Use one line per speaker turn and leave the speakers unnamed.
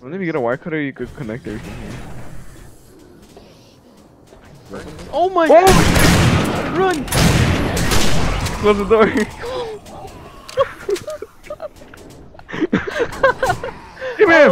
Well, if you get a wire cutter, you could connect everything here. Oh my! Oh! Run! Close the door. Come here!